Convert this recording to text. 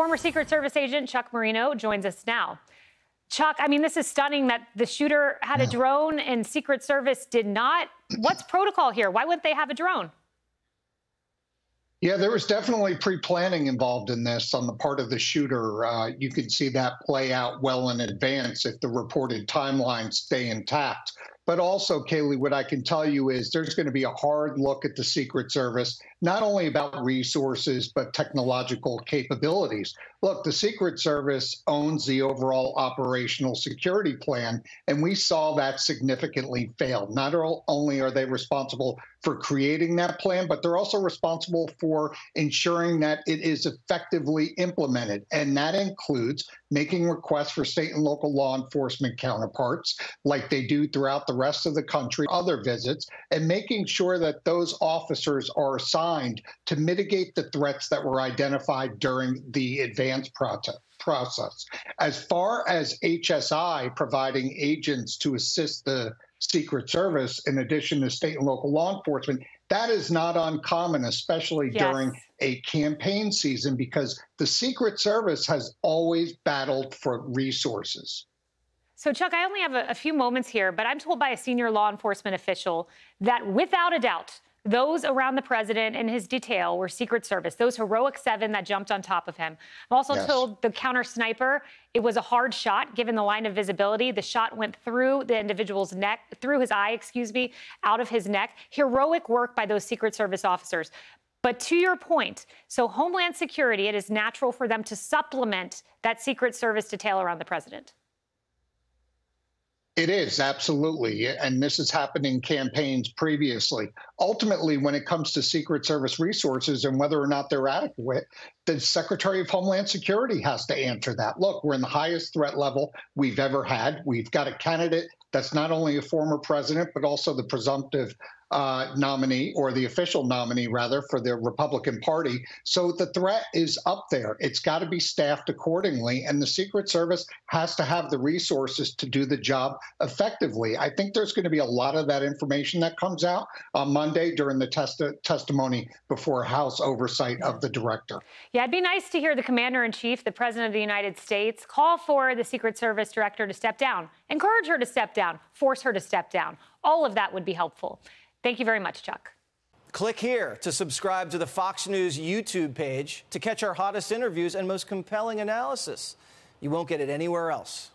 Former Secret Service agent Chuck Marino joins us now. Chuck, I mean, this is stunning that the shooter had a drone and Secret Service did not. What's protocol here? Why wouldn't they have a drone? Yeah, there was definitely pre planning involved in this on the part of the shooter. Uh, you can see that play out well in advance if the reported timelines stay intact. But also, Kayleigh, what I can tell you is there's going to be a hard look at the Secret Service, not only about resources, but technological capabilities. Look, the Secret Service owns the overall operational security plan, and we saw that significantly fail. Not only are they responsible for creating that plan, but they're also responsible for ensuring that it is effectively implemented. And that includes making requests for state and local law enforcement counterparts, like they do throughout the rest of the country, other visits, and making sure that those officers are assigned to mitigate the threats that were identified during the advanced process. As far as HSI providing agents to assist the Secret Service, in addition to state and local law enforcement, that is not uncommon, especially yes. during a campaign season, because the Secret Service has always battled for resources. So, Chuck, I only have a, a, few moments here, but I'm told by a senior law enforcement official that without a doubt, those around the president and his detail were Secret Service, those heroic seven that jumped on top of him. I'm also yes. told the counter sniper, it was a hard shot given the line of visibility. The shot went through the individual's neck, through his eye, excuse me, out of his neck. Heroic work by those Secret Service officers. But to your point, so Homeland Security, it is natural for them to supplement that Secret Service detail around the president. It is, absolutely. And this has happened in campaigns previously. Ultimately, when it comes to Secret Service resources and whether or not they're adequate, the Secretary of Homeland Security has to answer that. Look, we're in the highest threat level we've ever had. We've got a candidate that's not only a former president, but also the presumptive uh, nominee or the official nominee, rather, for the Republican Party. So the threat is up there. It's got to be staffed accordingly, and the Secret Service has to have the resources to do the job effectively. I think there's going to be a lot of that information that comes out on Monday during the test- testimony before House oversight of the director. Yeah, it'd be nice to hear the commander in chief, the president of the United States, call for the Secret Service director to step down, encourage her to step down, force her to step down. All of that would be helpful. Thank you very much, Chuck. Click here to subscribe to the Fox News YouTube page to catch our hottest interviews and most compelling analysis. You won't get it anywhere else.